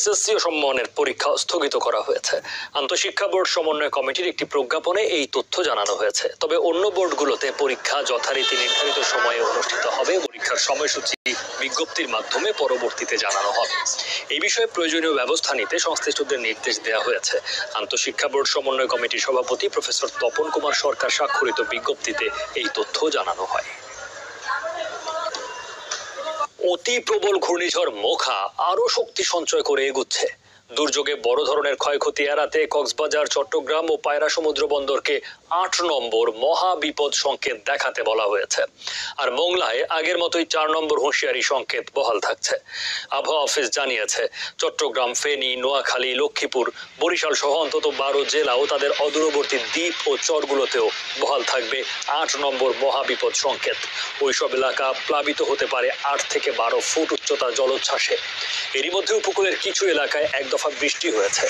SSC সম্মানের পরীক্ষা স্থগিত করা হয়েছে। আন্তঃশিক্ষা বোর্ড সমন্বয় কমিটির একটি প্রজ্ঞাপনে এই তথ্য জানানো হয়েছে। তবে অন্য বোর্ডগুলোতে পরীক্ষা যথারীতি নির্ধারিত সময়ে অনুষ্ঠিত হবে। পরীক্ষার সময়সূচি বিজ্ঞপ্তির মাধ্যমে পরবর্তীতে জানানো হবে। এই বিষয়ে প্রয়োজনীয় ব্যবস্থা নিতে সংশ্লিষ্টদের নির্দেশ দেওয়া হয়েছে। আন্তঃশিক্ষা বোর্ড সমন্বয় কমিটির সভাপতি প্রফেসর তপন কুমার সরকার স্বাক্ষরিত বিজ্ঞপ্তিতে এই তথ্য জানানো অতি প্রবল ঘূর্ণিঝড় মোখা আরও শক্তি সঞ্চয় করে এগুচ্ছে। দুর্যোগে বড় ধরনের ক্ষয়ক্ষতি এড়াতে কক্সবাজার, চট্টগ্রাম ও পায়রা সমুদ্র বন্দরকে আট নম্বর মহা বিপদ সংকেত দেখাতে বলা হয়েছে। আর মোংলায় আগের মতোই চার নম্বর হুঁশিয়ারি সংকেত বহাল থাকছে। আবহাওয়া অফিস জানিয়েছে, চট্টগ্রাম, ফেনী, নোয়াখালী, লক্ষ্মীপুর, বরিশাল সহ অন্তত বারো জেলা ও তাদের অদূরবর্তী দ্বীপ ও চরগুলোতেও বহাল থাকবে আট নম্বর মহাবিপদ সংকেত। ওইসব এলাকা প্লাবিত হতে পারে আট থেকে বারো ফুট উচ্চতা জলোচ্ছ্বাসে। এরই মধ্যে উপকূলের কিছু এলাকায় এক দফা বৃষ্টি হয়েছে